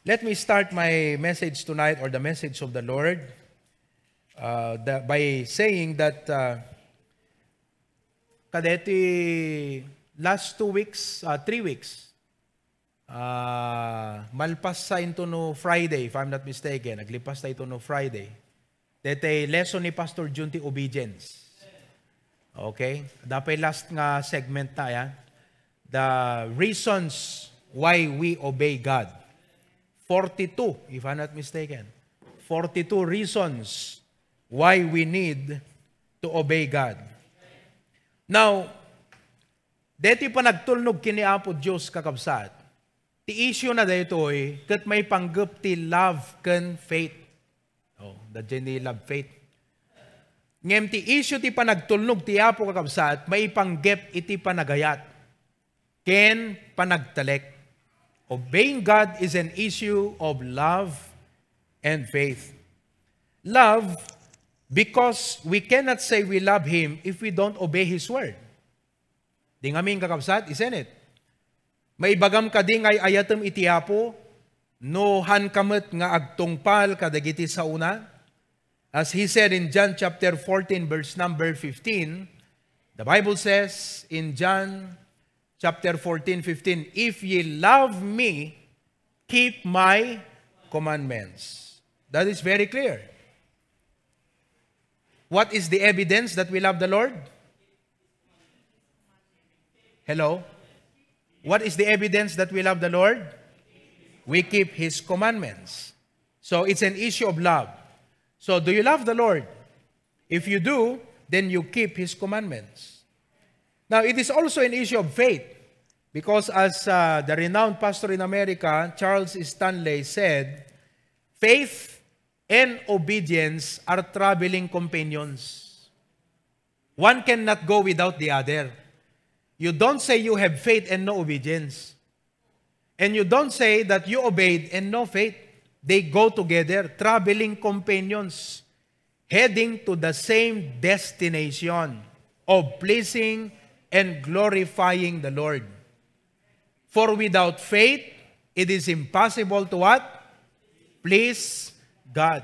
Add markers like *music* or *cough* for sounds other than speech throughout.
Let me start my message tonight or the message of the Lord uh, the, by saying that uh, kadeti last two weeks, uh, three weeks, uh, malpas sa into no Friday, if I'm not mistaken, naglipas na ito no Friday. Dete lesson ni Pastor Junti obedience. Okay? Dapat last nga segment na yan. The reasons why we obey God. 42, if I'm not mistaken. 42 reasons why we need to obey God. Now, deti pa nagtulnog kini Apo Diyos kakabsat. Ti issue na dito eh, kat may panggap ti love can faith. Oh, the ni love faith. Ngem ti issue ti panagtulnog ti Apo kakabsat, may panggap iti panagayat. Ken panagtalek. Obeying God is an issue of love and faith. Love, because we cannot say we love Him if we don't obey His word. Di nga aming kakabsat, isn't it? May bagam ka di ngay ayatem itiapo, no han kamet nga agtungpal kadagiti sa una. As he said in John chapter 14 verse number 15, the Bible says in John chapter 14, 15, If ye love me, keep my commandments. That is very clear. What is the evidence that we love the Lord? Hello? What is the evidence that we love the Lord? We keep His commandments. So it's an issue of love. So do you love the Lord? If you do, then you keep His commandments. Now, it is also an issue of faith because as uh, the renowned pastor in America, Charles Stanley, said, faith and obedience are traveling companions. One cannot go without the other. You don't say you have faith and no obedience. And you don't say that you obeyed and no faith. They go together, traveling companions, heading to the same destination of pleasing and glorifying the Lord. For without faith, it is impossible to what? Please God.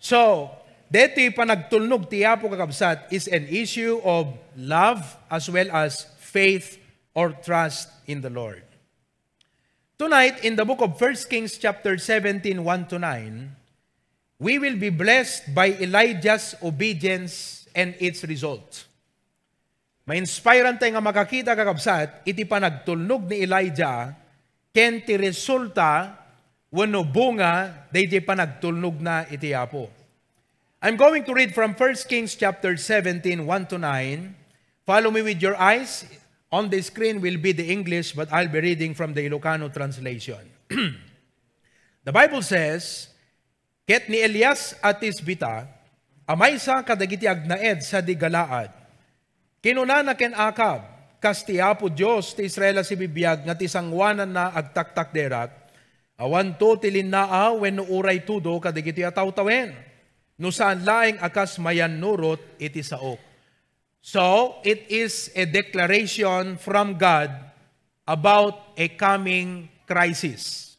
So, deto'y panagtulnog tiyapo kakabsat is an issue of love as well as faith or trust in the Lord. Tonight, in the book of 1 Kings chapter 17, 1 to 9, we will be blessed by Elijah's obedience and its result. Ma-inspirean tayo nga makakita kakabsat, iti panagtulnog ni Elijah, ken ti resulta, wano bunga, day panagtulnog na iti apo. I'm going to read from 1 Kings chapter 17, 1 to 9. Follow me with your eyes. On the screen will be the English, but I'll be reading from the Ilocano translation. *clears throat* the Bible says, Ket ni Elias at Isbita, amay sa kadagiti agnaed sa digalaad, Kinuna na ken akab, kas ti Apo Diyos ti Israel si bibiyag nga ti sangwanan na agtaktak derat, awan to tilin naa wen no uray tudo kadigiti ataw-tawen, no saan laing akas mayan nurot iti saok. So, it is a declaration from God about a coming crisis.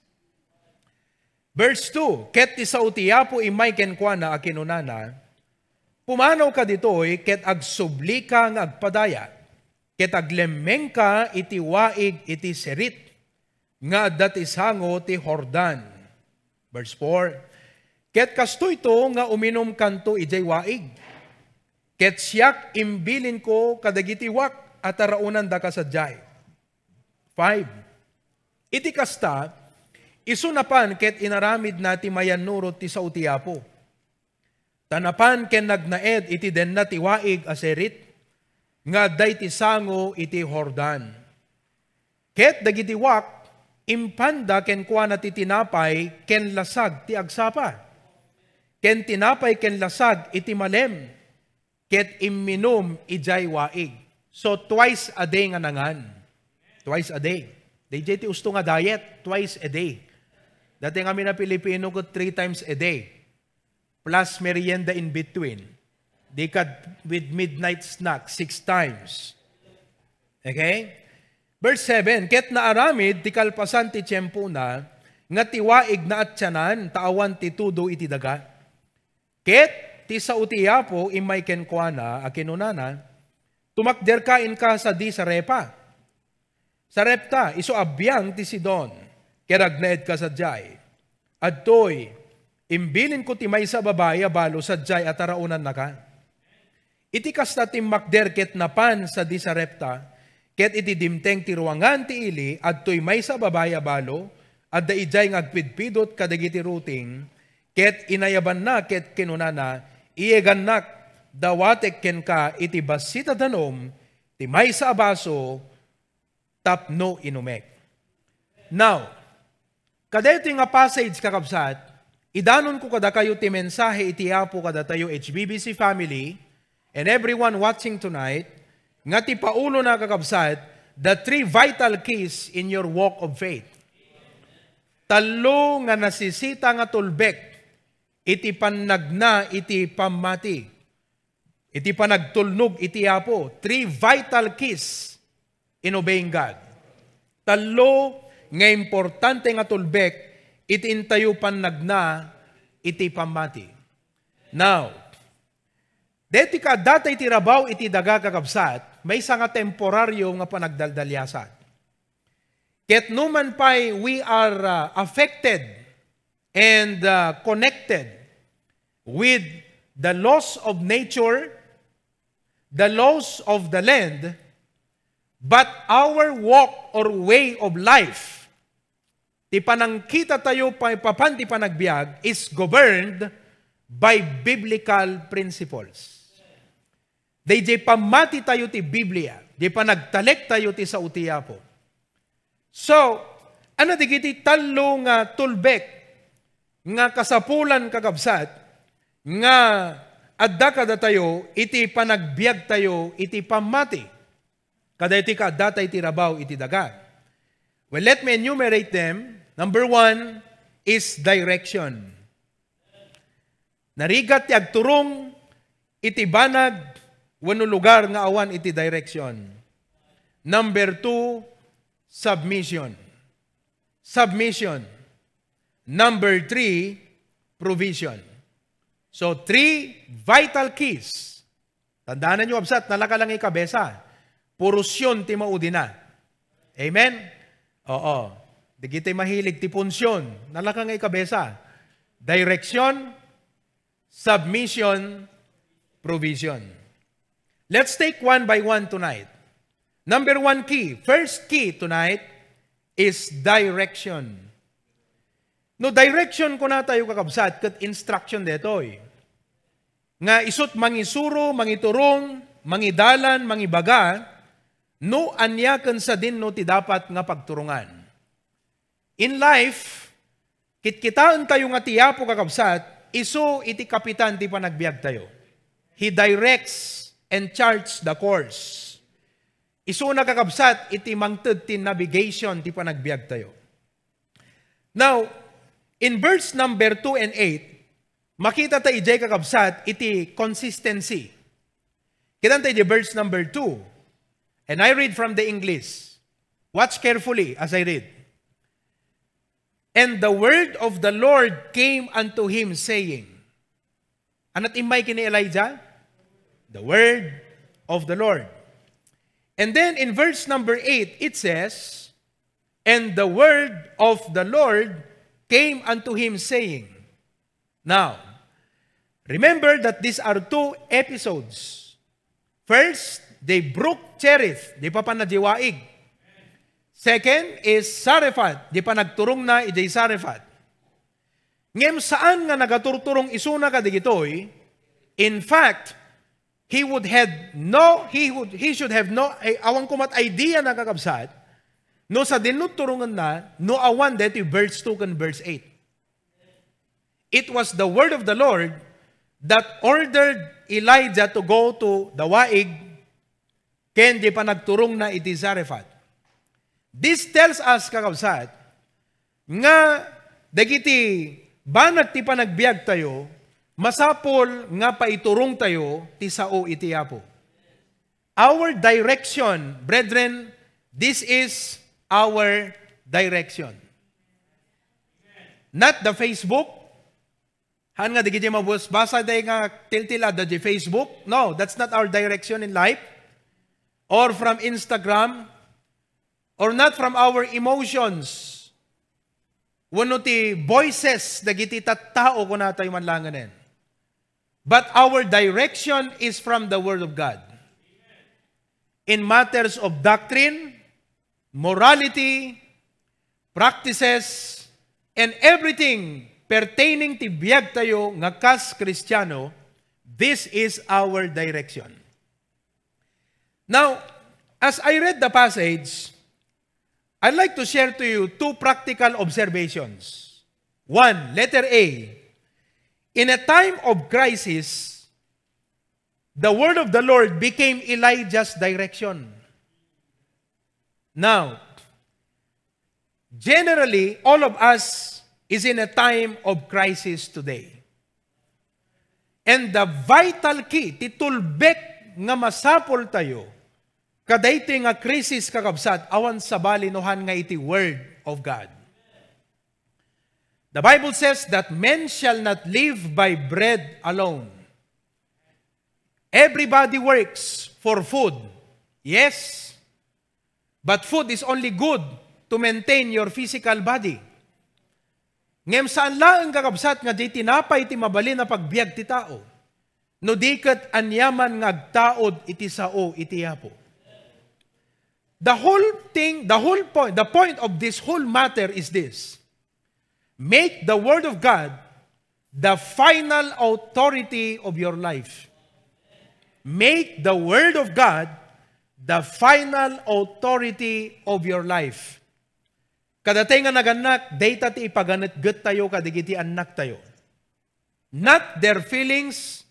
Verse 2, Ket ti sa utiyapo imay kenkwana a kinunana, Pumanaw ka ditoy, ket agsubli ka nga agpadaya, ket aglemeng ka iti waig iti serit, nga dati sango ti Hordan. Verse 4, Ket kastoy to nga uminom kanto ijay waig, ket siyak imbilin ko kadagiti wak at araunan da kasadyay. 5. Iti kasta, isunapan ket inaramid na ti mayanurot ti sa utiapo Tanapan ken nagnaed iti den na tiwaig aserit, nga day ti sango iti Hordan. Ket dagiti wak, impanda ken kuha na ti tinapay ken lasag ti agsapa. Ken tinapay ken lasag iti malem, ket imminom ijay waig. So twice a day nga nangan. Twice a day. DJ ti usto nga diet, twice a day. Dati nga na Pilipino ko three times a day plus merienda in between. They cut with midnight snack six times. Okay? Verse 7, Ket na aramid, ti kalpasan ti tiyempo na, nga tiwaig na at tiyanan, taawan ti tudo iti daga. Ket, ti sa utiyapo, imay kenkwana, akinunana, tumakder kain ka sa di sa repa. Sa repta, iso abyang ti Sidon, keragneed ka sa jay. Adtoy, imbilin ko ti may sa babaya balo sa jay at araunan na ka. Iti kasta ti makder ket napan sa di sa repta, ket iti dimteng ti ruangan ti ili, adtoy may sa babaya balo, at da ijay ngagpidpidot kadagiti ruting, ket inayaban na ket kinunana, iyegan nak, dawatek ken ka iti basita danom, ti may sa abaso, tapno inumek. Now, kadeto nga passage kakabsat, idanon ko kada kayo ti mensahe iti apo kada tayo HBBC family and everyone watching tonight, nga ti paulo na kakabsat, the three vital keys in your walk of faith. Talo nga nasisita nga tulbek, iti panagna iti pamati. Iti panagtulnog iti apo. Three vital keys in obeying God. Talo nga importante nga tulbek, iti intayo panagna, iti pamati. Now, deti ka datay iti rabaw iti daga kakabsat, may isa nga temporaryo nga panagdaldalyasat. Ket numan pa'y we are uh, affected and uh, connected with the laws of nature, the laws of the land, But our walk or way of life, ti panangkita tayo pa papan ti panagbiag, is governed by biblical principles. Day jay pamati tayo ti Biblia, di panagtalek tayo ti sa utiya po. So, ano di kiti talo nga tulbek, nga kasapulan kagabsat, nga adda kada tayo, iti panagbiag tayo, iti pamati Kada iti ka data iti rabaw iti daga. Well, let me enumerate them. Number one is direction. Narigat ti agturong iti banag wano lugar nga awan iti direction. Number two, submission. Submission. Number three, provision. So, three vital keys. Tandaan nyo, absat, nalaka lang ikabesa Purusyon ti maudina. Amen? Oo. Di kita mahilig ti punsyon. Nalaka nga ikabesa. Direction, submission, provision. Let's take one by one tonight. Number one key, first key tonight is direction. No, direction ko na tayo kakabsat kat instruction detoy. Nga isot mangisuro, mangiturong, mangidalan, mangibaga, no anyakan sa din no ti dapat nga pagturungan. In life, kitkitaan tayo nga tiyapo kakabsat, iso iti kapitan ti panagbiag tayo. He directs and charts the course. Iso na kakabsat, iti mangted ti navigation ti panagbiag tayo. Now, in verse number 2 and 8, makita tayo ijay kakabsat, iti consistency. Kitan tayo verse number 2, And I read from the English. Watch carefully as I read. And the word of the Lord came unto him, saying, Anat imay kini Elijah? The word of the Lord. And then in verse number 8, it says, And the word of the Lord came unto him, saying, Now, remember that these are two episodes. First, they broke Cherith, di pa pa nadiwaig. Second is Sarefat, di pa nagturong na ijay Sarefat. Ngem saan nga nagaturturong isuna ka digitoy, in fact, he would have no, he would, he should have no, ay, awang kumat idea na kakabsat, no sa dinuturungan na, no awan deti verse 2 kan verse 8. It was the word of the Lord that ordered Elijah to go to the Waig Ken di pa nagturong na iti Zarephath. This tells us, kakabsat, nga dagiti banag ti panagbiag tayo, masapol nga paiturong tayo ti sao iti apo. Our direction, brethren, this is our direction. Not the Facebook. Han nga, di gidi mabus, basa day nga tiltila da di Facebook. No, that's not our direction in life. Or from Instagram. Or not from our emotions. Wano ti voices da giti tao ko na tayo manlanganin. But our direction is from the Word of God. In matters of doctrine, morality, practices, and everything pertaining ti biyag tayo nga kas Kristiyano, this is our direction. Now, as I read the passage, I'd like to share to you two practical observations. One, letter A, In a time of crisis, the word of the Lord became Elijah's direction. Now, generally, all of us is in a time of crisis today. And the vital key, titulbek nga masapol tayo, kadayti nga krisis kakabsat, awan sa balinohan nga iti word of God. The Bible says that men shall not live by bread alone. Everybody works for food. Yes. But food is only good to maintain your physical body. Ngem saan lang kakabsat nga di tinapay ti mabali na pagbiag ti tao. No dikat anyaman nga agtaod iti sao iti yapo. The whole thing, the whole point, the point of this whole matter is this. Make the Word of God the final authority of your life. Make the Word of God the final authority of your life. Kadatay nga naganak, data ti ipaganat gut tayo, kadigiti anak tayo. Not their feelings.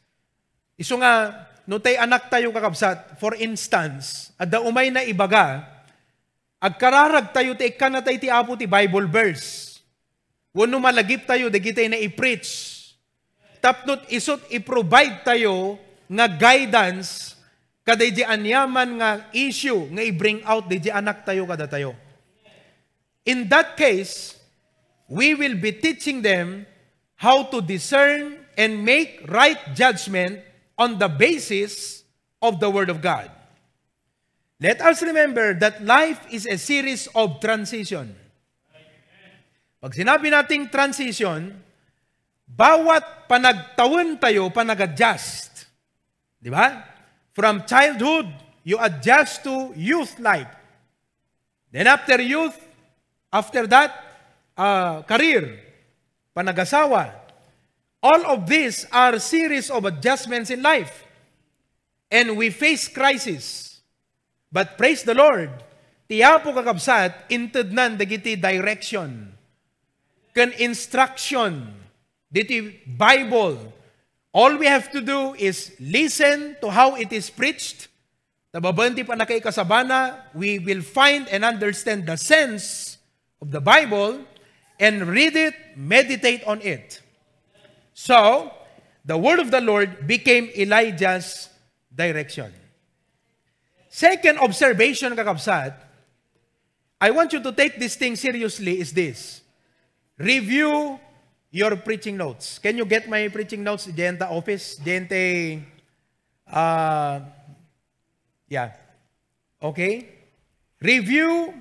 Iso nga, no tay anak tayo kakabsat, for instance, adda umay na ibaga, agkararag tayo ti ikanatay ti apo ti Bible verse Wano malagip tayo, dagitay na i-preach. Tapnot isot i-provide tayo nga guidance kaday di anyaman nga issue nga i-bring out di di anak tayo kada tayo. In that case, we will be teaching them how to discern and make right judgment on the basis of the Word of God. Let us remember that life is a series of transition. Pag sinabi nating transition, bawat panagtawin tayo, panag-adjust. Di ba? From childhood, you adjust to youth life. Then after youth, after that, uh, career, panag-asawa. All of these are series of adjustments in life. And we face crisis. But praise the Lord, tiyapo kakabsat, inted nan dagiti direction can instruction. Diti Bible. All we have to do is listen to how it is preached. Nababanti pa na kay kasabana, we will find and understand the sense of the Bible and read it, meditate on it. So, the word of the Lord became Elijah's direction. Second observation, kakabsat, I want you to take this thing seriously is this. Review your preaching notes. Can you get my preaching notes diyan office? Diyan uh, yeah. Okay? Review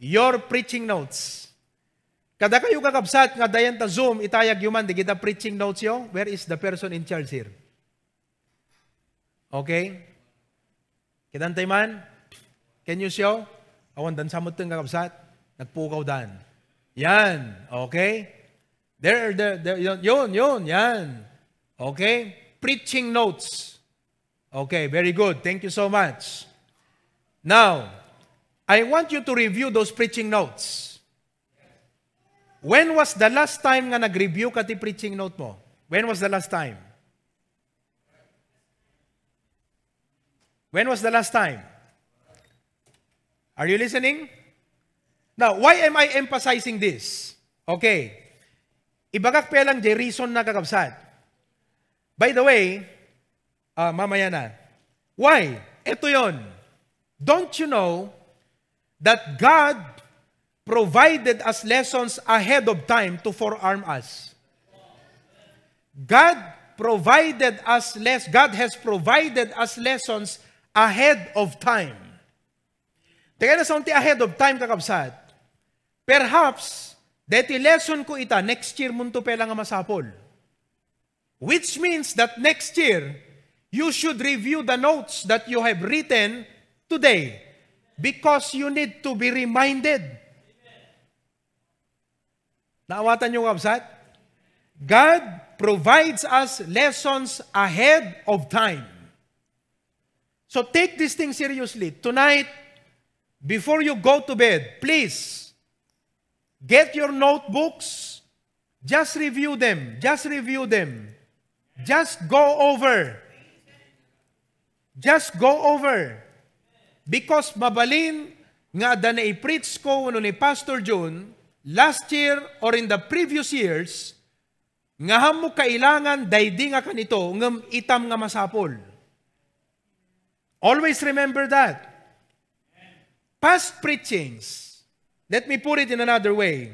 your preaching notes. Kada kayo kakabsat nga dayan ta Zoom, itayag yuman, di kita preaching notes yo. Where is the person in charge here? Okay? Kitantay man? Can you show? Awan dan samot teng kakabsat. Nagpukaw dan. Yan. Okay? There, there, there, yun, yun, yan. Okay? Preaching notes. Okay, very good. Thank you so much. Now, I want you to review those preaching notes. When was the last time nga nag-review ka ti preaching note mo? When was the last time? When was the last time? Are you listening? Now, why am I emphasizing this? Okay. Ibagak pa lang reason na kakabsat. By the way, uh, mamaya na. Why? Ito yon. Don't you know that God provided us lessons ahead of time to forearm us. God provided us less God has provided us lessons ahead of time. Teka na sa ahead of time kakabsat. Perhaps, deti lesson ko ita, next year munto pela nga masapol. Which means that next year, you should review the notes that you have written today because you need to be reminded. Naawatan niyo kabsat? God provides us lessons ahead of time. So take this thing seriously. Tonight, before you go to bed, please get your notebooks. Just review them. Just review them. Just go over. Just go over. Because mabalin nga da na i-preach ko ano ni Pastor June last year or in the previous years, nga hamo kailangan daydi nga kanito ngam itam nga masapol. Always remember that. Past preachings, let me put it in another way.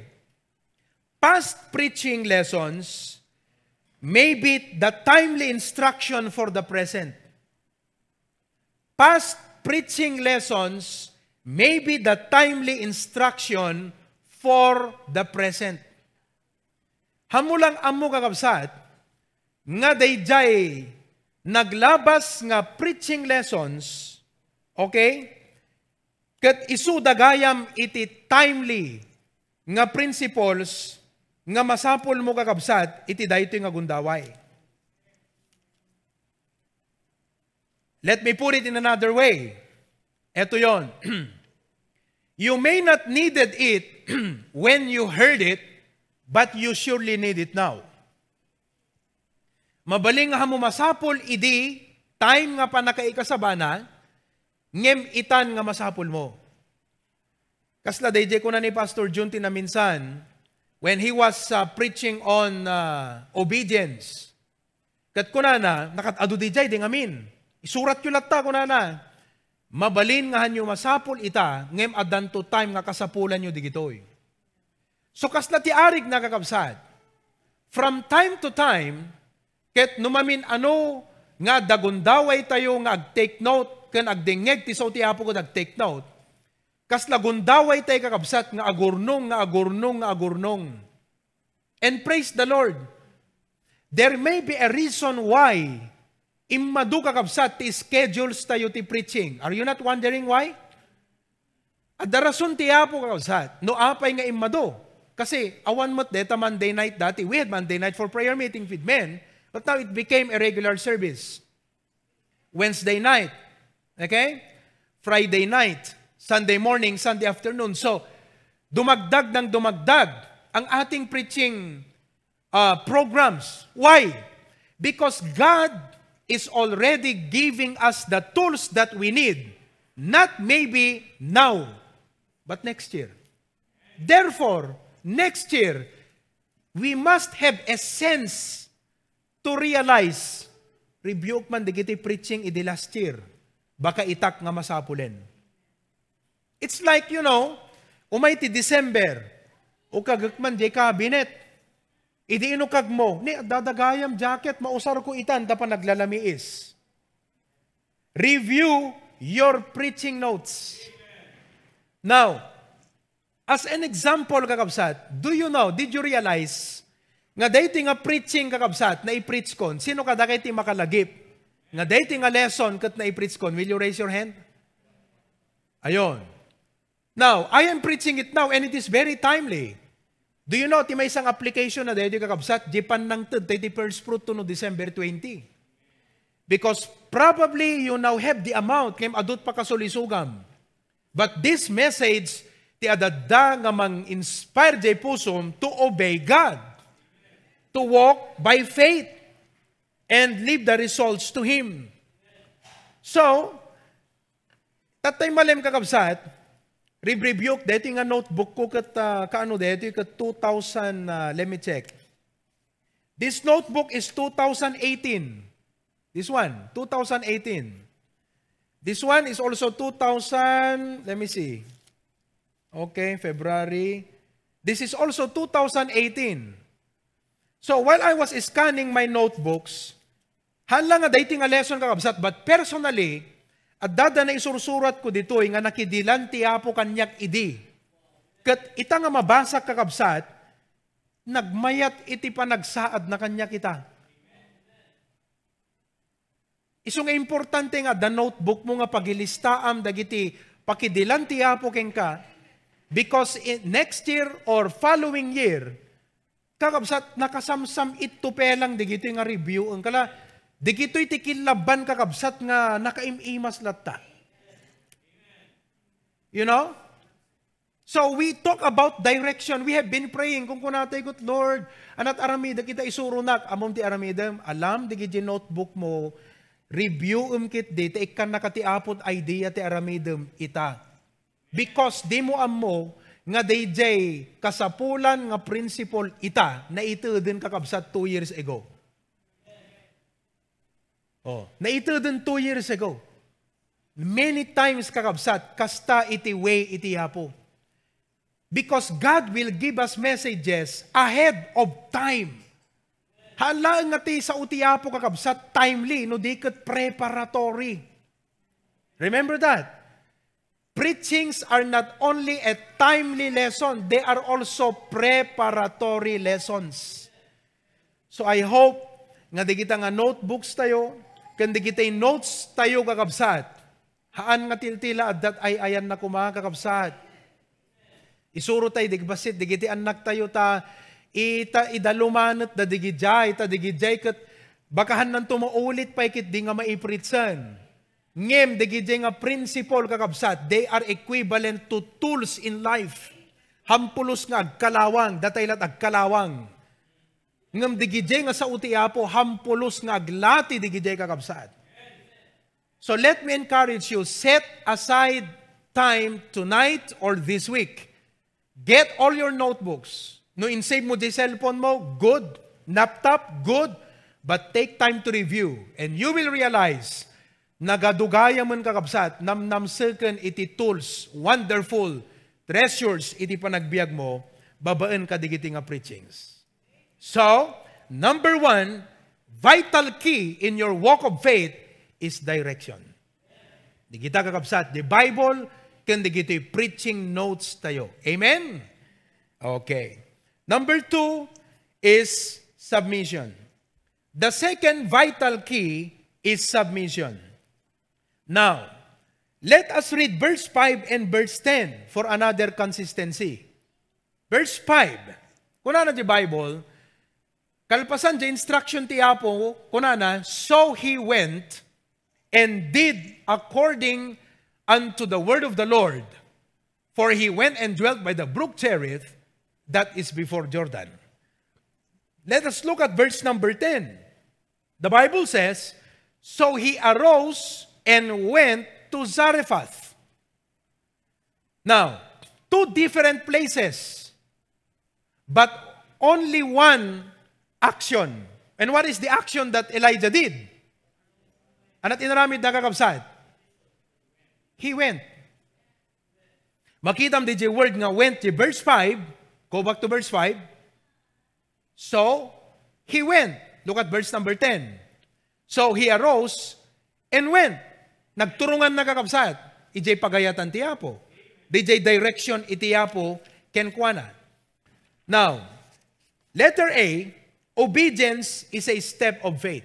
Past preaching lessons may be the timely instruction for the present. Past preaching lessons may be the timely instruction for the present. Hamulang amo kakabsat, nga dayjay naglabas nga preaching lessons, okay? Kat isu dagayam iti timely nga principles nga masapol mo kakabsat iti dayto nga gundaway. Let me put it in another way. Ito yon. *clears throat* you may not needed it *clears throat* when you heard it, but you surely need it now. Mabaling nga mo masapol idi, time nga pa nakaikasabana, ngem itan nga masapol mo. Kasla DJ ko na ni Pastor Junti na minsan, when he was uh, preaching on uh, obedience, kat ko na na, nakat adu DJ, di ngamin. Isurat ko latta ko na na, mabalin nga hanyo masapol ita, ngem adan to time nga kasapulan nyo digitoy. So kasla ti arig nakakabsat. From time to time, ket numamin ano nga dagundaway tayo nga ag-take note, kan agdingeg ti so ti apo ko nag-take note, kas lagundaway tayo kakabsat nga agurnong, nga agurnong, nga agurnong. And praise the Lord. There may be a reason why imadu kakabsat ti schedules tayo ti preaching. Are you not wondering why? At darason ti apo kakabsat, no apay nga imado. Kasi awan mo't deta Monday night dati, we had Monday night for prayer meeting with men, but now it became a regular service. Wednesday night, okay? Friday night, Sunday morning, Sunday afternoon. So, dumagdag ng dumagdag ang ating preaching uh, programs. Why? Because God is already giving us the tools that we need. Not maybe now, but next year. Therefore, next year, we must have a sense to realize, rebuke man digiti preaching idi last year, baka itak nga masapulen. It's like, you know, umay ti December, o kagakman di cabinet, idi inukag mo, ni dadagayam jacket, mausar ko itan, pa naglalamiis. Review your preaching notes. Now, As an example, kakabsat, do you know, did you realize, nga dayti nga preaching kakabsat, na i-preach kon, sino ka dakayti makalagip? Nga dayti nga lesson kat na i-preach kon, will you raise your hand? Ayon. Now, I am preaching it now and it is very timely. Do you know, ti may isang application na dayti kakabsat, jipan ng tad, tayo first fruit to no December 20. Because probably you now have the amount, kayong adut pa kasulisugam. But this message ti adadda nga mang-inspire jay pusom to obey God, to walk by faith, and leave the results to Him. So, tatay malem kakabsat, re-rebuke, dito nga notebook ko kat, uh, kaano dito, kat 2000, uh, let me check. This notebook is 2018. This one, 2018. This one is also 2000, let me see. Okay, February. This is also 2018. So while I was scanning my notebooks, hala nga dating a lesson kakabsat, but personally, at dada na isursurat ko dito, nga nakidilan ti apo kanyak idi. Kat ita nga mabasa kakabsat, nagmayat iti pa nagsaad na kanya kita. Iso nga importante nga, the notebook mo nga pagilistaam dagiti pakidilan ti apo ken ka, because in next year or following year, kakabsat nakasamsam ito pelang digito nga review ang kala, digito iti kilaban kakabsat nga nakaimimas latta. You know? So we talk about direction. We have been praying kung kunatay gut Lord, anat aramida kita isurunak amom ti aramidem, alam digiti notebook mo, review um kit di, te ikan nakatiapod idea ti aramidem ita. Because di mo amo, nga DJ kasapulan nga principle ita na ito din kakabsat two years ago. Oh, na ito din two years ago. Many times kakabsat, kasta iti way iti hapo. Because God will give us messages ahead of time. Hala nga ti sa utiapo kakabsat timely, no di preparatory. Remember that? Preachings are not only a timely lesson, they are also preparatory lessons. So I hope nga di kita nga notebooks tayo, kandi kita notes tayo kakabsat. Haan nga tiltila at that ay ayan na kuma kakabsat. Isuro tayo, digbasit, digiti anak tayo ta, ita idalumanat da digidjay, ita digidjay kat bakahan nan tumaulit pa ikit di nga maipritsan. Ngem digidjay nga principle kakabsat, they are equivalent to tools in life. Hampulos nga agkalawang, datay lat agkalawang. Ngem digidjay nga sa utiapo, hampulos nga aglati digidjay kakabsat. So let me encourage you, set aside time tonight or this week. Get all your notebooks No in-save mo di cellphone mo, good. Laptop, good. But take time to review. And you will realize, nagadugaya man kakabsat, namnam second iti tools, wonderful, treasures iti panagbiag mo, babaan ka digiti nga preachings. So, number one, vital key in your walk of faith is direction. Di kita kakabsat, the Bible, kan digiti preaching notes tayo. Amen? Okay. Number two is submission. The second vital key is submission. Now, let us read verse 5 and verse 10 for another consistency. Verse 5, kunana di Bible, kalpasan di instruction ti Apo, kunana, so he went and did according unto the word of the Lord. For he went and dwelt by the brook Cherith, that is before Jordan. Let us look at verse number 10. The Bible says, So he arose and went to Zarephath. Now, two different places, but only one action. And what is the action that Elijah did? Anat inaramid na kakabsat? He went. Makita mo word nga went, verse 5, Go back to verse 5. So, he went. Look at verse number 10. So, he arose and went. Nagturungan na kakabsat. Ijay pagayatan tiyapo. DJ direction itiyapo kenkwana. Now, letter A, obedience is a step of faith.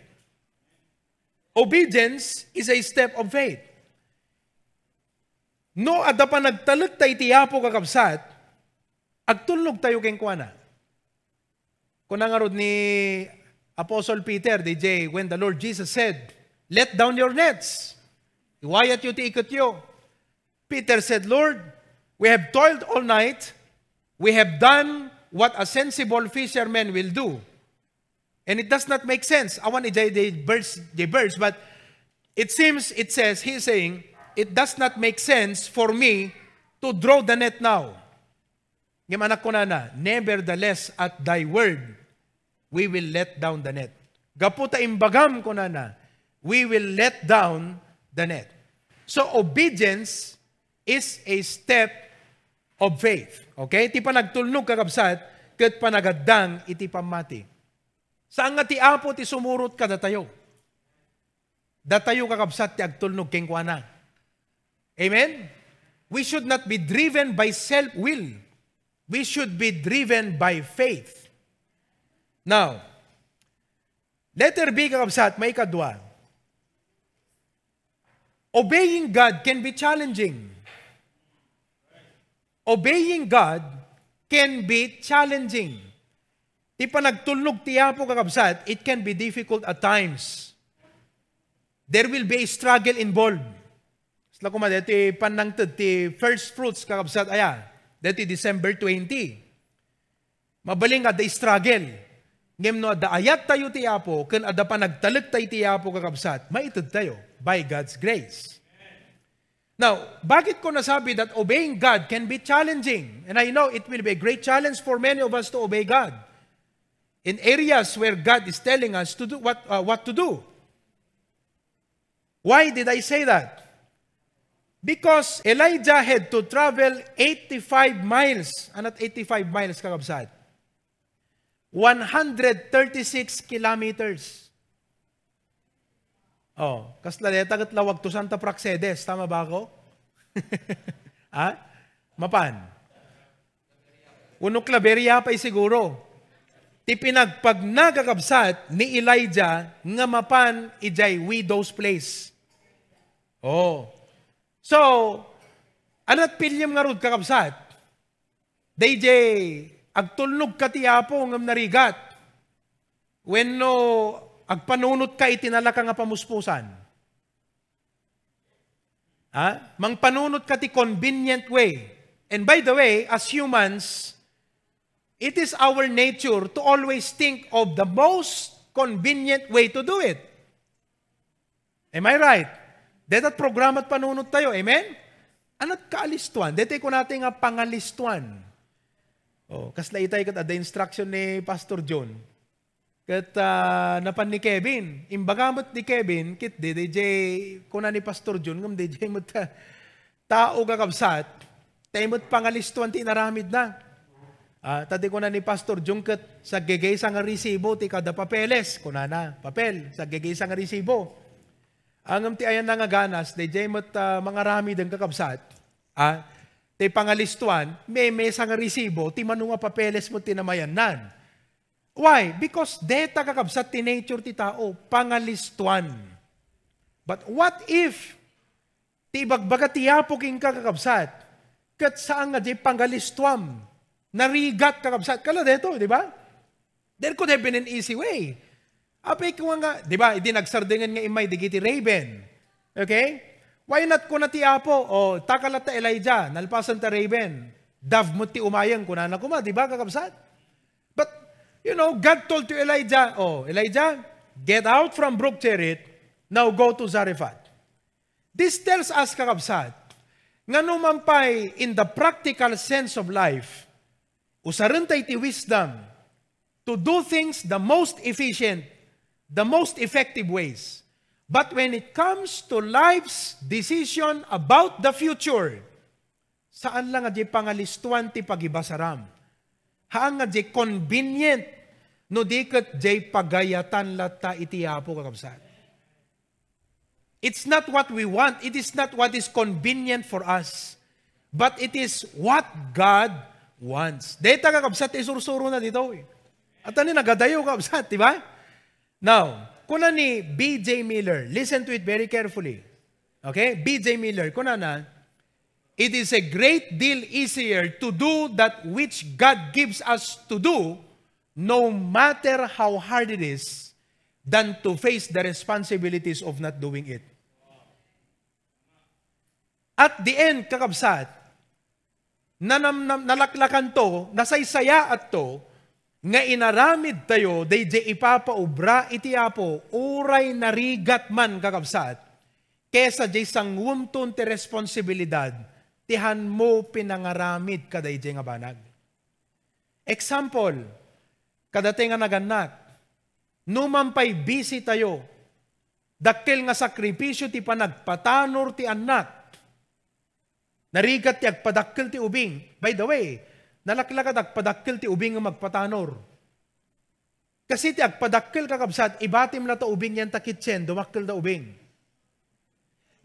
Obedience is a step of faith. No, ada pa nagtalag tayo tiyapo kakabsat, Agtulog tayo keng kuana. Kung nangarod ni Apostle Peter, DJ, when the Lord Jesus said, Let down your nets. Iwayat yu ti ikot yu. Peter said, Lord, we have toiled all night. We have done what a sensible fisherman will do. And it does not make sense. I want to the verse, the verse, but it seems, it says, he's saying, it does not make sense for me to draw the net now. Ngem anak ko na na, nevertheless at thy word, we will let down the net. Gaputa imbagam ko na na, we will let down the net. So obedience is a step of faith. Okay? Ti panagtulnog kakabsat, ket panagaddang iti pamati. Saan nga ti apo ti sumurot ka datayo? Datayo kakabsat ti agtulnog keng kuana. Amen? We should not be driven by self-will. We should be driven by faith. Now, letter B kakabsat, may kadwa. Obeying God can be challenging. Obeying God can be challenging. Ti pa nagtulog ti Apo kakabsat, it can be difficult at times. There will be a struggle involved. Sila kuma dati panangtad ti first fruits kakabsat aya. Dati December 20. Mabaling the struggle. Ngem no da ayat tayo ti Apo, ken ada pa nagtalag tayo ti Apo kakabsat, maitid tayo by God's grace. Now, bakit ko nasabi that obeying God can be challenging? And I know it will be a great challenge for many of us to obey God. In areas where God is telling us to do what, uh, what to do. Why did I say that? Because Elijah had to travel 85 miles. Anot 85 miles kakabsat? 136 kilometers. Oh, kaslaleta kat lawag to Santa Praxedes. Tama ba ako? ha? *laughs* Mapan? Uno klaberya pa siguro. Ti pinagpag nagakabsat ni Elijah nga mapan ijay widow's place. Oh. So, anat pilyam nga rod kakabsat. DJ, agtulnog ka ti apo ngam narigat. When no agpanunot ka itinala ka nga pamuspusan. Ha? Mang panunot ka ti convenient way. And by the way, as humans, it is our nature to always think of the most convenient way to do it. Am I right? Deta programat panunot tayo. Amen? Anat kaalistuan. Deta ko natin nga pangalistuan. Oh, kasla itay kat ada instruction ni Pastor John Kat uh, napan ni Kevin, imbagamot ni Kevin, kit di DJ, kuna ni Pastor John, ngam DJ mo ta, tao kakabsat, tayo mo't pangalistuan ti naramid na. Uh, tadi ko na ni Pastor kat sa gegay sa nga resibo, ti kada papeles, kuna na, papel, sa gegay sa nga resibo. Ang ti ayan na nga ganas, DJ mo't uh, mga ramid ang kakabsat, ah, ti pangalistuan, may may sa nga resibo, ti manunga papeles mo tinamayan nan. Why? Because deta kakabsat ti nature ti tao, pangalistuan. But what if ti ibagbaga ti king kakabsat, kat saan nga di pangalistuam, narigat kakabsat, kala deto, di ba? There could have been an easy way. Apay ko nga, di ba, hindi nagsardingan nga imay digiti Raven. Okay? Why not ko na ti apo? O, takalat ta Elijah, nalpasan ta Raven. Dav mo ti umayang kunana kuma, di ba kakabsat? You know, God told to Elijah, oh, Elijah, get out from Brook Cherith, now go to Zarephath. This tells us, kakabsat, nga numampay in the practical sense of life, usaran tayo ti wisdom to do things the most efficient, the most effective ways. But when it comes to life's decision about the future, saan lang nga di pangalistuan ti pagibasaram? Haan nga di convenient No dikat jay pagayatan lata iti apo kakabsat. It's not what we want. It is not what is convenient for us. But it is what God wants. Data kakabsat, isursuro na dito. Eh. At ano nagadayo kakabsat, di ba? Now, kuna ni B.J. Miller, listen to it very carefully. Okay? B.J. Miller, kuna na, it is a great deal easier to do that which God gives us to do no matter how hard it is, than to face the responsibilities of not doing it. At the end, kakabsat, nanam, nam, nalaklakan to, nasaysaya at to, nga inaramid tayo, day di ipapaubra iti apo, uray narigat man kakabsat, kesa di sangwumton ti responsibilidad, tihan mo pinangaramid kaday di nga banag. Example, Kadating nga naganak, numampay busy tayo, dakkel nga sakripisyo ti panagpatanor ti anak, Narigat ti agpadakkel ti ubing. By the way, nalaklakad agpadakkel ti ubing nga magpatanor. Kasi ti agpadakkel kakabsat, ibatim la ta ubing yan takitsen, dumakkel da ubing.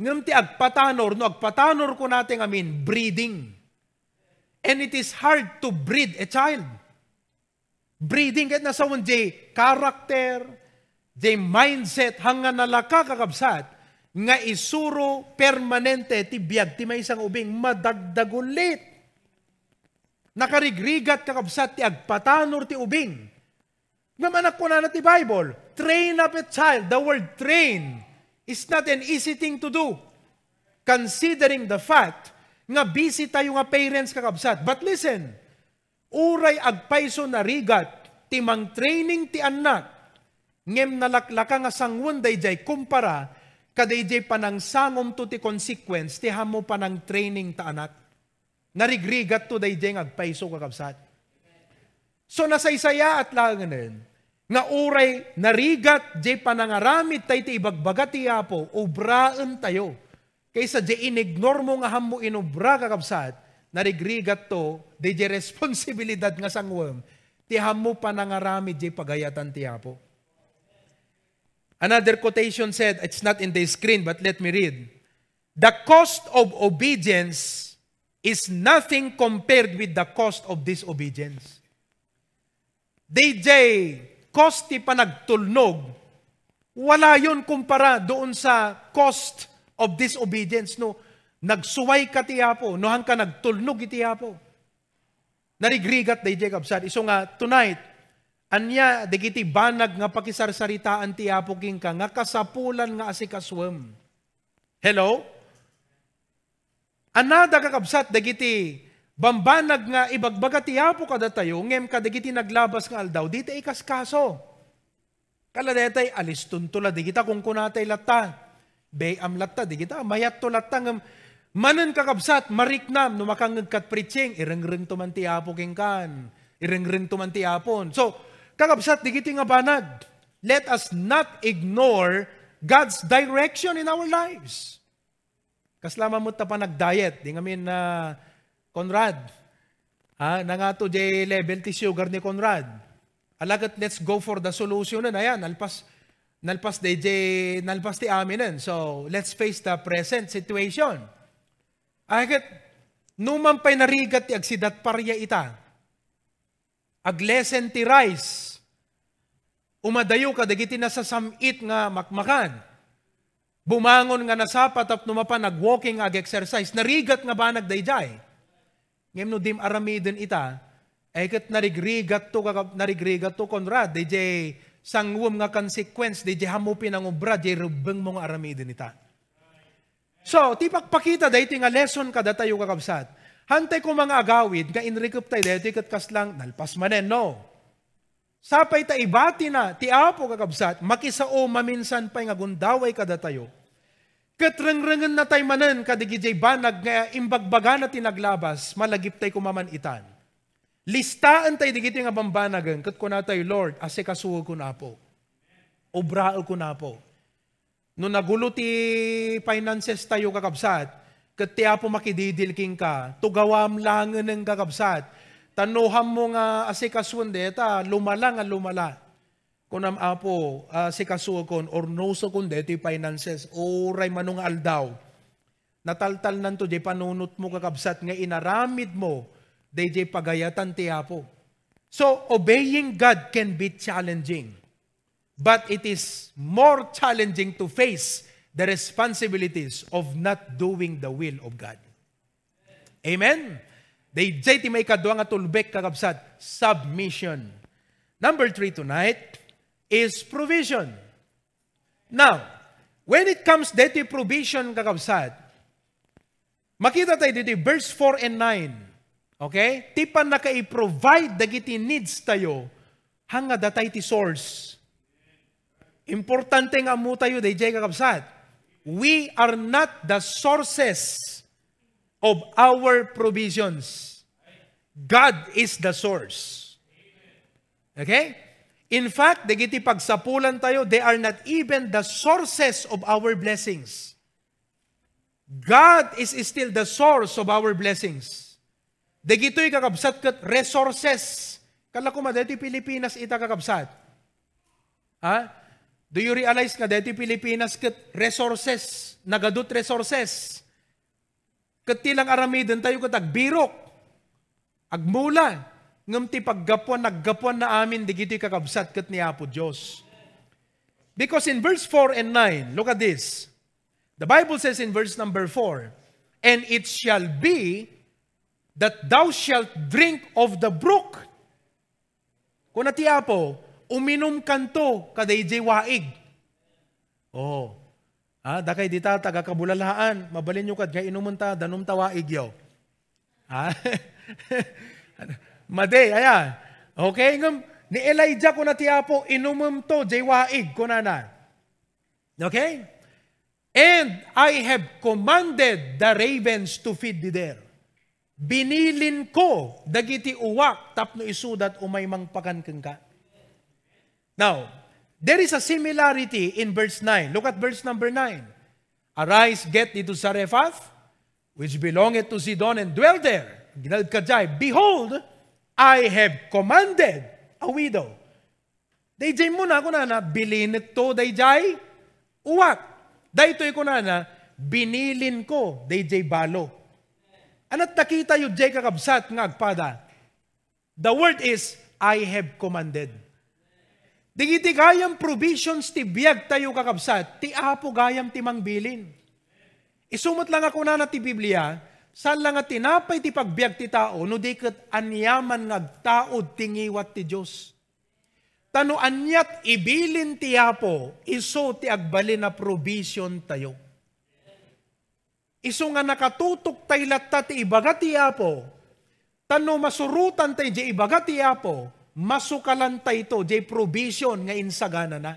Ngam ti agpatanor, no agpatanor ko natin amin, breeding. And it is hard to breed a child. Breeding, kahit nasa jay character, jay mindset, hanga nalaka kakabsat, nga isuro permanente ti biyag ti may isang ubing madagdagulit. Nakarigrigat kakabsat ti agpatanor ti ubing. Ngamanak ko na na ti Bible, train up a child. The word train is not an easy thing to do. Considering the fact nga busy tayo nga parents kakabsat. But listen, uray agpaiso na rigat, timang training ti anak, ngem nalaklaka nga sangwon dayjay kumpara kadayjay panang sangom to ti consequence, ti hamo panang training ta anak. Narigrigat to dayjay agpaiso kakabsat. So nasaysaya at langanin, nga uray narigat jay panangaramit tay ti ibagbagat ti apo, ubraan tayo. Kaysa jay inignore mo nga hamo inubra kakabsat, narigrigat to, dayjay *laughs* responsibilidad nga sangwam, ti hamo panangaramit jay pagayatan ti apo. Another quotation said, it's not in the screen, but let me read. The cost of obedience is nothing compared with the cost of disobedience. DJ, cost ti panagtulnog, wala yon kumpara doon sa cost of disobedience. No, nagsuway ka ti Apo, nohan ka nagtulnog iti Apo. Narigrigat day Jacob said, iso nga, tonight, Anya, digiti banag nga pakisarsaritaan ti Apo king ka, nga kasapulan nga asikaswem. Hello? Anada kakabsat, dagiti bambanag nga ibagbaga ti Apo kada tayo, ngem ka dagiti naglabas nga aldaw, dito ikaskaso. Kaladetay, alis tuntula, di kita kung kunatay latta. Be am latta, di kita, mayat to latta ngem, manen kakabsat, mariknam, numakangag kat preaching, irengreng to man ti Apo king kan, irengreng to man ti Apon. So, Kakabsat, digiti nga banag. Let us not ignore God's direction in our lives. Kaslama mo ta pa nag-diet. Di ngamin na uh, Conrad. Ha, na nga to jay level ti sugar ni Conrad. Alagat, let's go for the solution na ayan. Nalpas, nalpas di jay, nalpas ti aminen. So, let's face the present situation. Agat, numan pa'y narigat ti agsidat parya ita. Aglesen ti rice Umadayo ka, dagiti na sa samit nga makmakan. Bumangon nga nasapat at numapa nag-walking ag exercise. Narigat nga ba nagdayjay? Ngayon no dim aramiden ita, ay kat narigrigat to, narigrigat to konrad, DJ sangwom nga consequence, DJ hamupin ang ubra, DJ rubeng mo nga aramiden ita. So, tipak pakita dahiti nga lesson kada tayo kakabsat. Hantay ko mga agawid, nga inrikup tayo dahiti kat kaslang, nalpas manen, no? Sapay ta ibati na, ti apo kakabsat, makisao maminsan pa nga gundaway kada tayo. Katrangrangan na tay manan kadigijay banag nga imbagbaga na tinaglabas, malagip tay kumaman itan. Listaan tay digiti nga bambanagan, kat ko na tayo, Lord, ase kasuho ko na po. Obraal ko na po. No nagulo ti finances tayo kakabsat, kat ti apo makididilking ka, tugawam lang ng kakabsat, tanuham mo nga asikasuan deta, lumala nga lumala. Kunam apo, asikasuan or noso kon deti finances, oray manong aldaw. Nataltal nanto, di panunot mo kakabsat nga inaramid mo, di di pagayatan ti apo. So, obeying God can be challenging. But it is more challenging to face the responsibilities of not doing the will of God. Amen? Dayjay ti may kadwa nga tulbek kakabsat, submission. Number three tonight is provision. Now, when it comes dito provision kakabsat, makita tayo dito verse 4 and 9. Okay? Tipan na kai-provide dagiti needs tayo hanga datay ti source. Importante nga mo tayo dayjay kakabsat. We are not the sources of our provisions. God is the source. Okay? In fact, dagiti pagsapulan tayo, they are not even the sources of our blessings. God is still the source of our blessings. Dagitoy kakabsat kat resources. Kala ko ma, dito Pilipinas ita kakabsat. Ha? Do you realize nga dito Pilipinas kat resources, nagadut resources. Kat tilang aramidin tayo kat agbirok, agmula, ngam ti paggapuan, naggapuan na amin, di gito'y kakabsat kat ni Apo Diyos. Because in verse 4 and 9, look at this. The Bible says in verse number 4, And it shall be that thou shalt drink of the brook. Kung natiapo, uminom kanto kaday jay waig. Oh. Ah, dakay dita taga kabulalahaan, mabalin nyo kad kay inumun ta danom ta waig yaw. Ah. *laughs* Made, aya. Okay, ngam ni Elijah ko natiapo inumum to jay waig kunana. Okay? And I have commanded the ravens to feed thee there. Binilin ko dagiti uwak tapno isudat umay mangpakan ka. Now, there is a similarity in verse 9. Look at verse number 9. Arise, get thee to Zarephath, which belongeth to Sidon, and dwell there. Behold, I have commanded a widow. Dayjay mo na ako na na, bilin ito, dayjay, uwak. Daytoy ko na na, binilin ko, DJ Balo. Anat nakita yung Jay kakabsat nga agpada. The word is, I have commanded. Digiti gayam provisions ti biyag tayo kakabsat, ti apo gayam ti mangbilin. Isumot lang ako na na ti Biblia, saan lang at tinapay ti pagbiag ti tao, no di kat anyaman ngagtaod tingiwat ti Diyos. Tano anyat ibilin ti Apo, iso ti agbalin na provision tayo. Iso nga nakatutok tay latta ti ibaga ti Apo, tano masurutan tay di ibaga ti Apo, masukalan tay to di provision nga insagana na.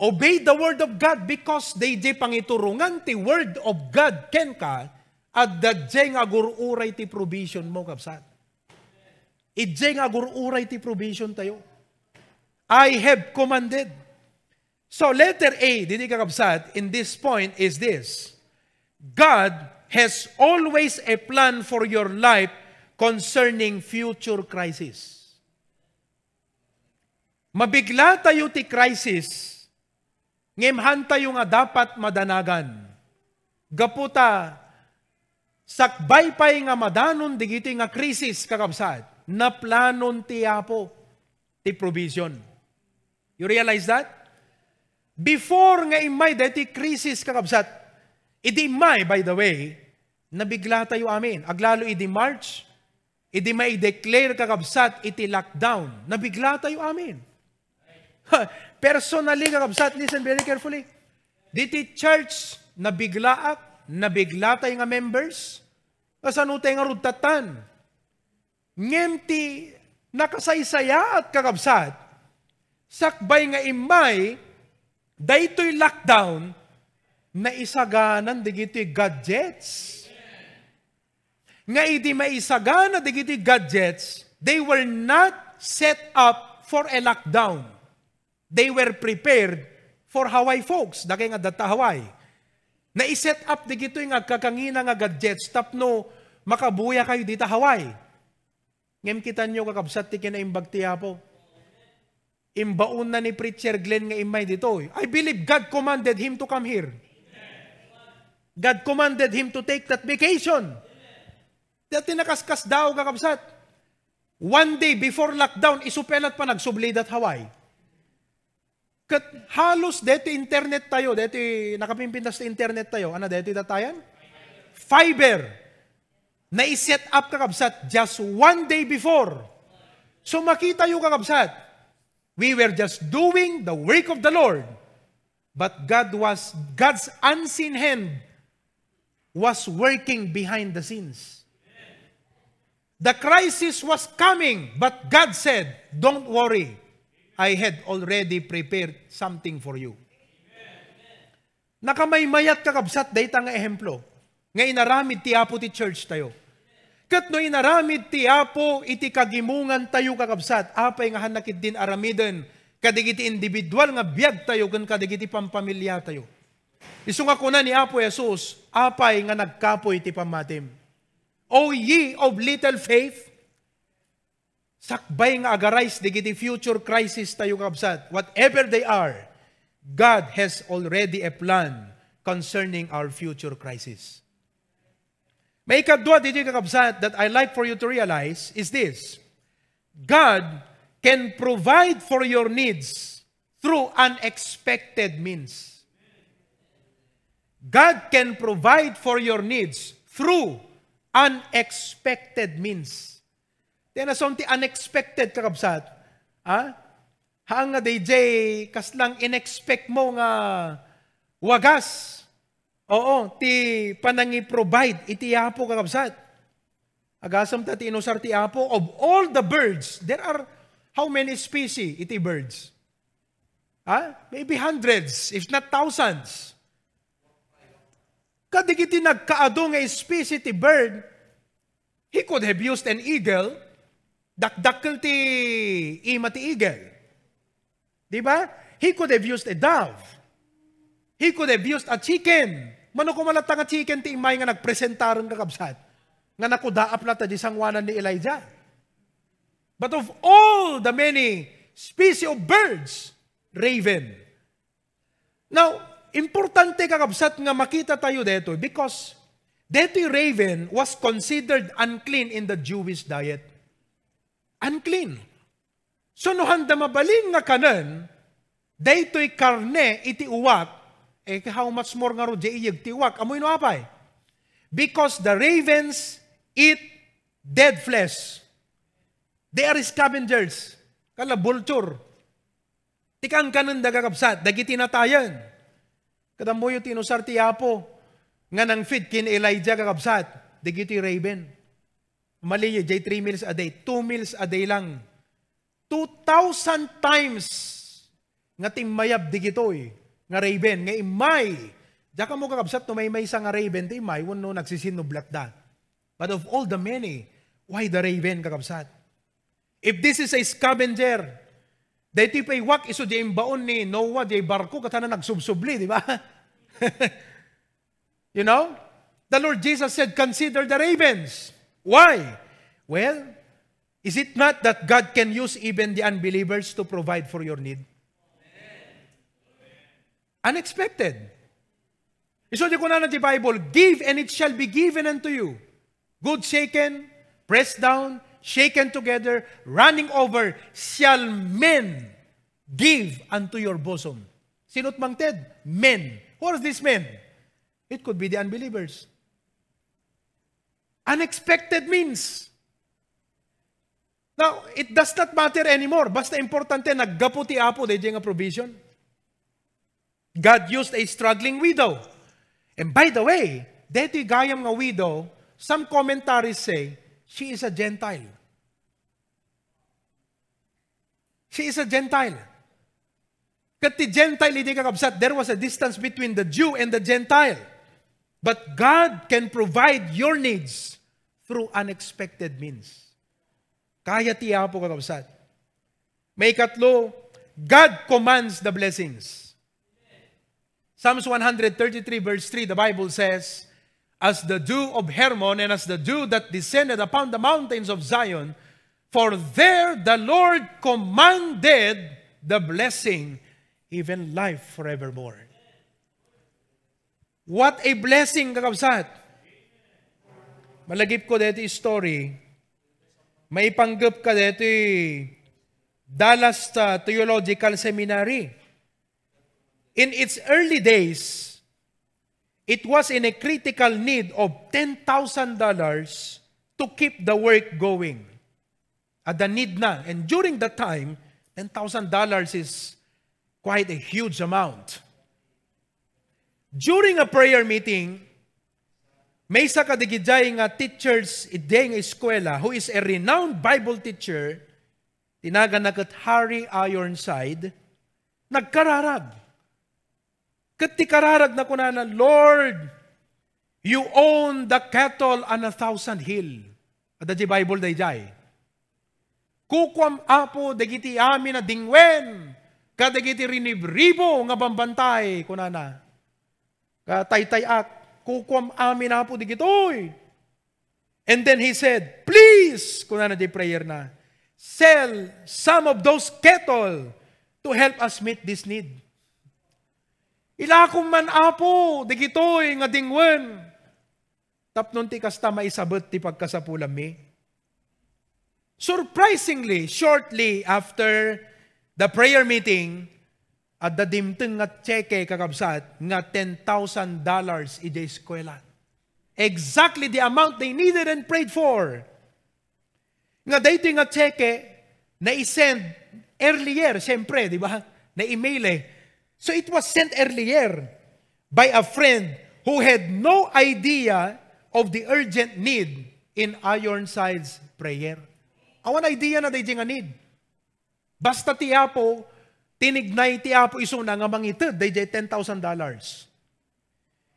Obey the word of God because they di pangiturungan ti word of God ken ka at dadjeng agururay ti provision mo kapsat. Idjay nga gururay ti provision tayo. I have commanded. So letter A, didi kakabsat, in this point is this. God has always a plan for your life concerning future crisis. Mabigla tayo ti crisis, ngemhan tayo nga dapat madanagan. Gaputa, sakbay pay nga madanon digiti nga krisis kakabsat na planon ti Apo ti provision. You realize that? Before nga imay dati krisis kakabsat, idi may, by the way, nabigla tayo amin. Aglalo idi March, idi may declare kakabsat iti lockdown. Nabigla tayo amin. Personally kakabsat, listen very carefully. Diti church, nabiglaak, nabigla tayo nga members, kasano tayo nga rudtatan ngem nakasaysaya at kakabsat, sakbay nga imay, daytoy lockdown, na isaganan digiti gadgets. Nga idi maisagana digiti gadgets, they were not set up for a lockdown. They were prepared for Hawaii folks, dagay nga data Hawaii. Na i-set up digito yung agkakangina nga gadgets, tapno makabuya kayo dito Hawaii. Ngem kita nyo kakabsat ti kinaimbag ti Apo. Imbaon na ni Preacher Glenn nga imay dito. I believe God commanded him to come here. God commanded him to take that vacation. Dati nakaskas daw kakabsat. One day before lockdown, isupelat pa nagsubli at Hawaii. Kat halos deti internet tayo, deti nakapimpintas sa internet tayo. Ano deti datayan? Fiber na i-set up kakabsat just one day before. So makita yung kakabsat, we were just doing the work of the Lord. But God was, God's unseen hand was working behind the scenes. The crisis was coming, but God said, don't worry. I had already prepared something for you. Nakamaymayat kakabsat, dayta nga ehemplo. Nga inaramid ti Apo ti church tayo. Kat no inaramid ti Apo, iti kagimungan tayo kakabsat, apay nga hanakit din aramiden, kadigiti individual nga biyag tayo, kan kadigiti pampamilya tayo. Isu nga kuna ni Apo Jesus, apay nga nagkapoy ti pamatim. O ye of little faith, sakbay nga agarais digiti future crisis tayo kabsat. Whatever they are, God has already a plan concerning our future crisis. May ikadwa dito kakabsat that I like for you to realize is this. God can provide for your needs through unexpected means. God can provide for your needs through unexpected means. Tena something unexpected kakabsat. Ha? Hang nga DJ, kaslang inexpect mo nga wagas. Oo, ti panangi provide iti apo kakabsat. Agasam ta ti inusar ti apo of all the birds, there are how many species iti birds? Ha? Maybe hundreds, if not thousands. Kadigiti nagkaado nga species ti bird, he could have used an eagle, dakdakkel ti ima ti eagle. Di ba? He could have used a dove. He could have used a chicken. Mano ko malata nga chicken ti imay nga nagpresentaron kakabsat. Nga nakudaap na ta di sangwanan ni Elijah. But of all the many species of birds, raven. Now, importante kakabsat nga makita tayo dito because deto'y raven was considered unclean in the Jewish diet. Unclean. So no handa mabalin nga kanan, deto'y karne iti uwak, eh how much more nga ro iyag ti amoy no apay. Because the ravens eat dead flesh. They are scavengers. Kala vulture. Tikang kanan dagagabsat, dagiti natayan. Kadamo yung tinusar ti Apo, nga nang feed kin Elijah kakabsat, digiti raven. Mali jay 3 meals a day, 2 meals a day lang. 2,000 times nga timmayab digitoy, nga raven, nga imay. Diya mo kakabsat, no may may isa nga raven, ti imay, wano nagsisinublat da. But of all the many, why the raven kakabsat? If this is a scavenger, Dahiti pa'y wak iso di baon ni Noah, di barko, katana nagsubsubli, di ba? *laughs* you know? The Lord Jesus said, consider the ravens. Why? Well, is it not that God can use even the unbelievers to provide for your need? Unexpected. Iso di ko na di Bible, give and it shall be given unto you. Good shaken, pressed down, shaken together, running over, shall men give unto your bosom. Sinot mang Ted? Men. Who are these men? It could be the unbelievers. Unexpected means. Now, it does not matter anymore. Basta importante, naggapo ti Apo, de nga provision. God used a struggling widow. And by the way, deti gayam nga widow, some commentaries say, She is a Gentile. She is a Gentile. Kat ti Gentile hindi kakabsat, there was a distance between the Jew and the Gentile. But God can provide your needs through unexpected means. Kaya ti po kakabsat. May katlo, God commands the blessings. Psalms 133 verse 3, the Bible says, as the dew of Hermon and as the dew that descended upon the mountains of Zion, for there the Lord commanded the blessing, even life forevermore. What a blessing, kakabsat! Malagip ko dito story. May panggap ka dito Dallas Theological Seminary. In its early days, It was in a critical need of $10,000 to keep the work going. At the need na. And during that time, $10,000 is quite a huge amount. During a prayer meeting, may isa kadigidjay nga teachers ide nga eskwela who is a renowned Bible teacher, tinaga na Harry Ironside, nagkararag. Katikararag na kunana, Lord, you own the cattle on a thousand hill. At the Bible day jay. Kukwam apo dagiti amin na dingwen, kadagiti rinibribo nga bambantay kunana. Kataytay ak, kukwam amin na po di gitoy. And then he said, please, kung na di prayer na, sell some of those kettle to help us meet this need. Ila kung man apo, di gitoy nga dingwen. Tapnon ti kasta maisabot ti pagkasapulam mi. Surprisingly, shortly after the prayer meeting, at the dimteng nga cheque kakabsat nga $10,000 ijay eskwela. Exactly the amount they needed and prayed for. Nga dito nga cheque na isend earlier, siyempre, di ba? Na email eh. So it was sent earlier by a friend who had no idea of the urgent need in Ironside's prayer. Awan idea na day nga need. Basta tiyapo, tinignay ti Apo iso na nga mangited, day $10,000.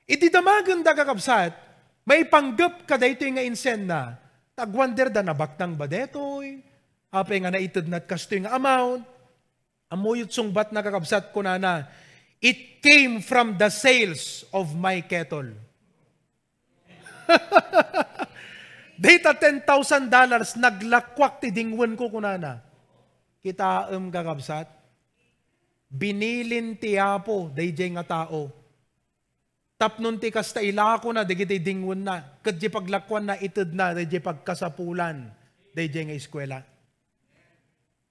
Iti damagan da kakabsat, may panggap ka dayto nga insen na, tagwander da nabaktang ba detoy, apay nga naitid na kasto nga amount, amuyot sungbat na kakabsat ko na it came from the sales of my kettle. *laughs* Data $10,000 naglakwak ti dingwan ko kunana. Kita um kakabsat binilin ti Apo, dayjay nga tao. Tapnon ti kasta ilako na, digiti dingwon na. Kadji paglakwan na ited na, dayjay pagkasapulan, dayjay nga eskwela.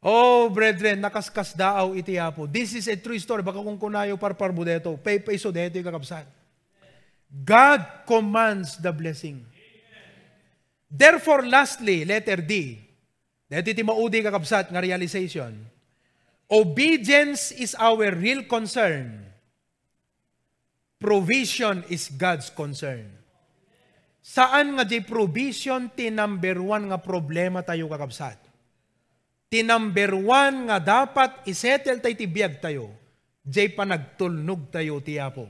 Oh, brethren, nakaskas daaw iti Apo. This is a true story. Baka kung kunayo parparbo deto, pay peso deto yung kakabsat. God commands the blessing. Therefore, lastly, letter D, dito iti maudi kakabsat nga realization, Obedience is our real concern. Provision is God's concern. Saan nga di provision ti number one nga problema tayo kakabsat? Ti number one nga dapat isettle tayo ti biyag tayo, jay panagtulnog tayo ti Apo.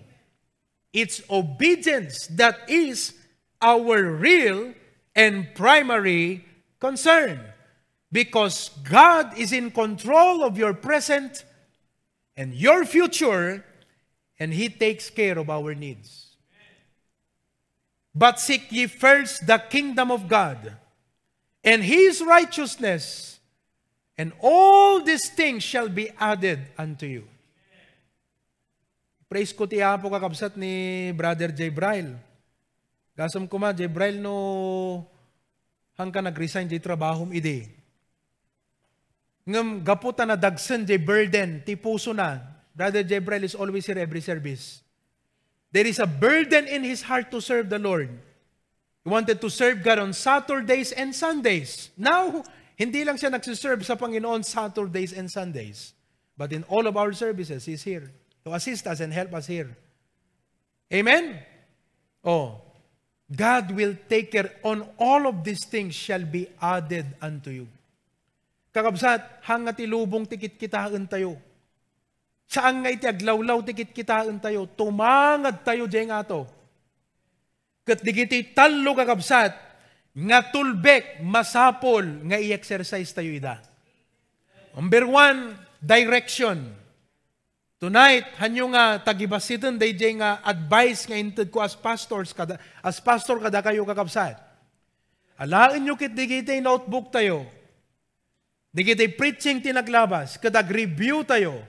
It's obedience that is our real and primary concern. Because God is in control of your present and your future, and He takes care of our needs. But seek ye first the kingdom of God and His righteousness, and all these things shall be added unto you. Praise ko ti Apo kakabsat ni Brother J. Braille. Gasam ko ma, J. Braille no hangka nag-resign di trabahom ide ngam gaputa na dagsan jay burden ti puso na. Brother Jebrel is always here every service. There is a burden in his heart to serve the Lord. He wanted to serve God on Saturdays and Sundays. Now, hindi lang siya nagsiserve sa Panginoon Saturdays and Sundays. But in all of our services, He's here to assist us and help us here. Amen? Oh, God will take care on all of these things shall be added unto you. Kakabsat, hanga ti lubong tikit kitaan tayo. Saan nga iti aglawlaw tikit kitaan tayo, tumangad tayo diyan nga to. Kat digiti talo kakabsat, nga tulbek, masapol, nga i-exercise tayo ida. Number one, direction. Tonight, hanyo nga tagibasitan day nga advice nga inted ko as pastors, kada, as pastor kada kayo kakabsat. Alain nyo kit digiti notebook tayo, Di kita preaching tinaglabas, kadag review tayo.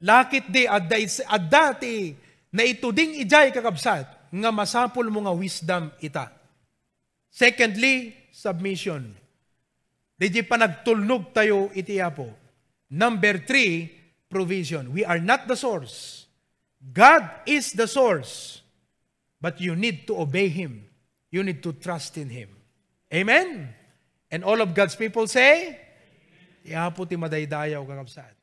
Lakit di adda, adda ti na ituding ijay kakabsat nga masapol mo nga wisdom ita. Secondly, submission. Di pa nagtulnog tayo iti apo. Number three, provision. We are not the source. God is the source. But you need to obey Him. You need to trust in Him. Amen? And all of God's people say, Iapo ti madaydayaw kakabsat.